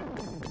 Thank you.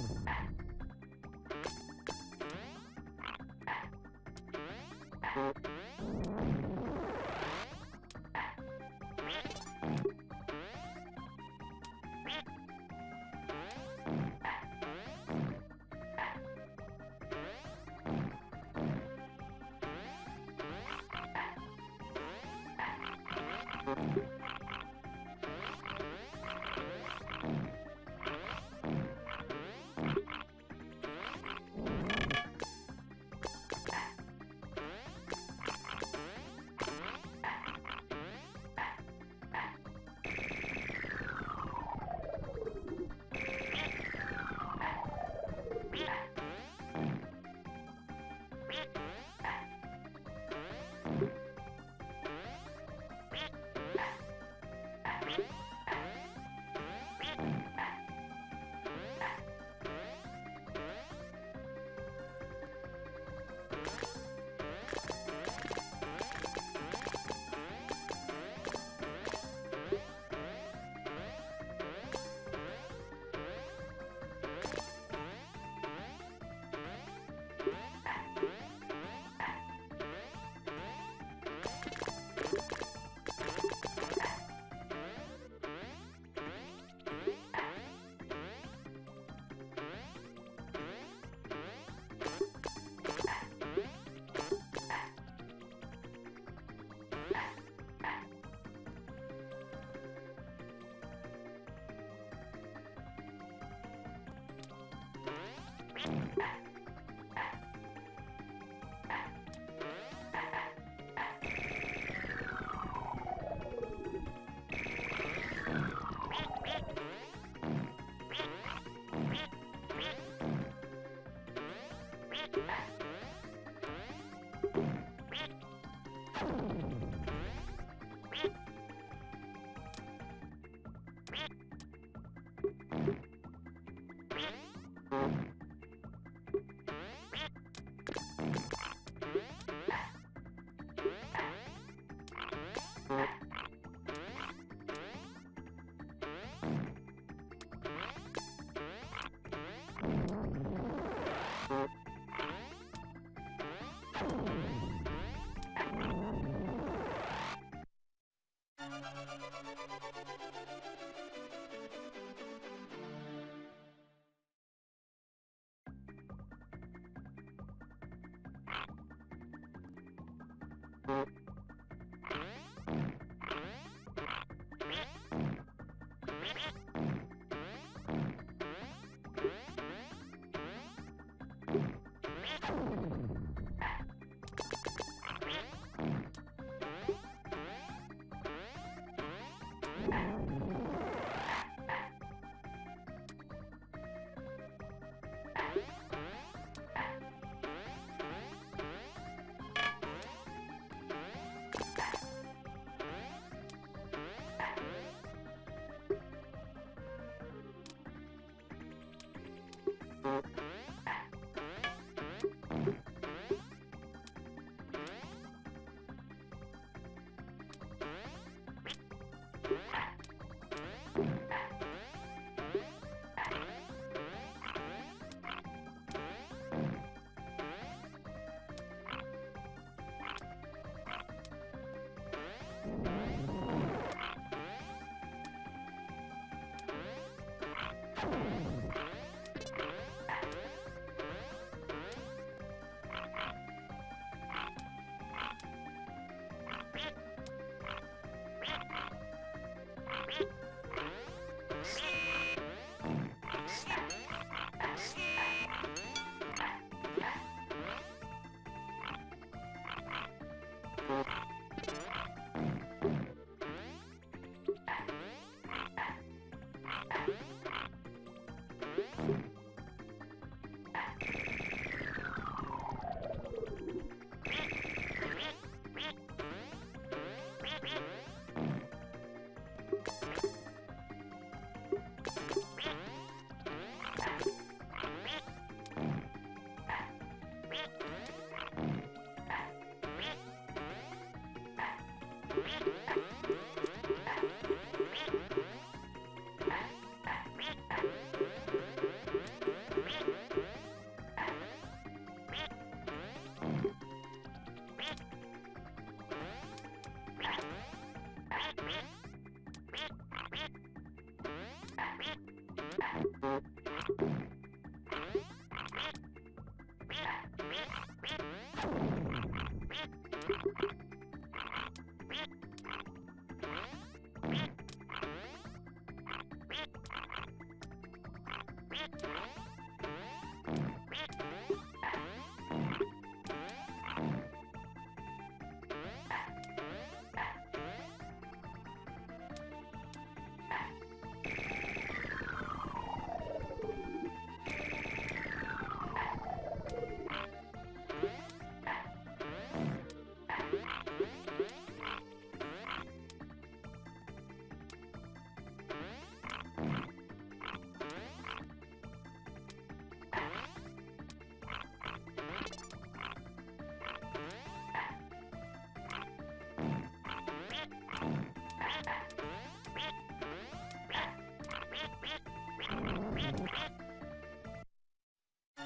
you Thank you.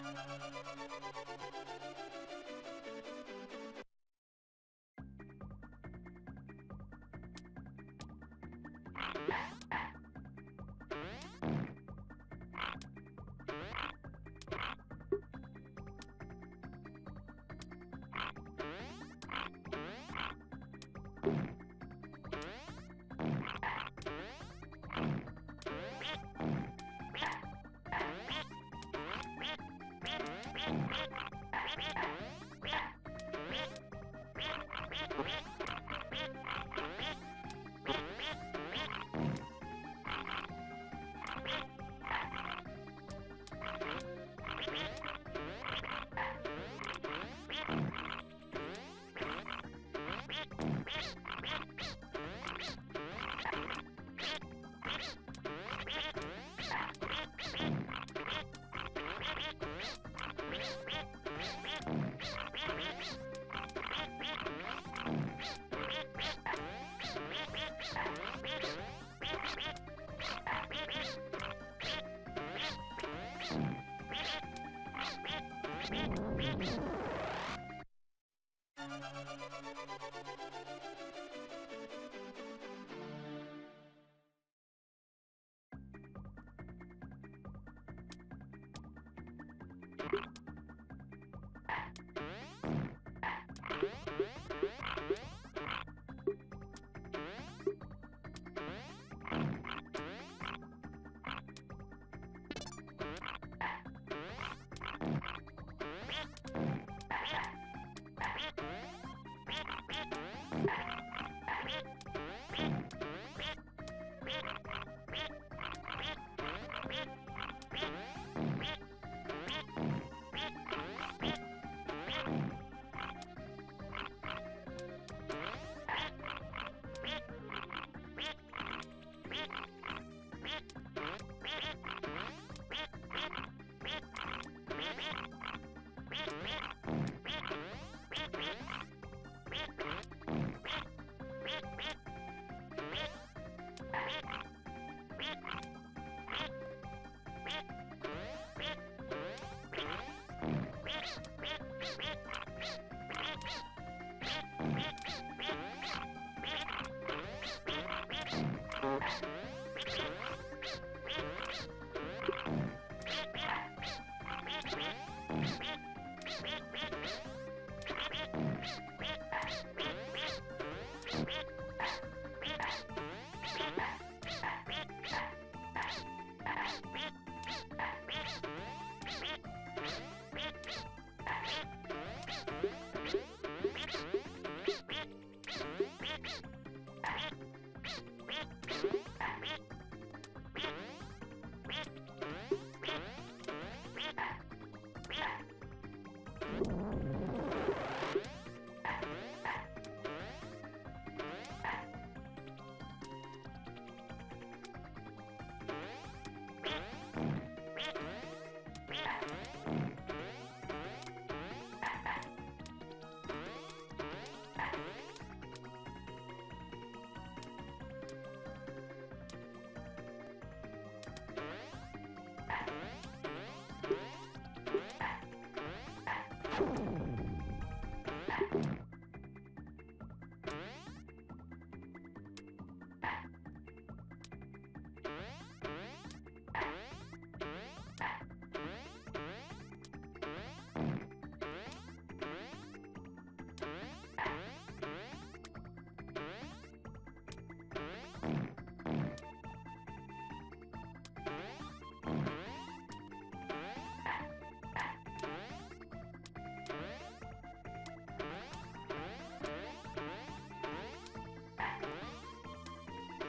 フフフフフ。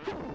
Come on.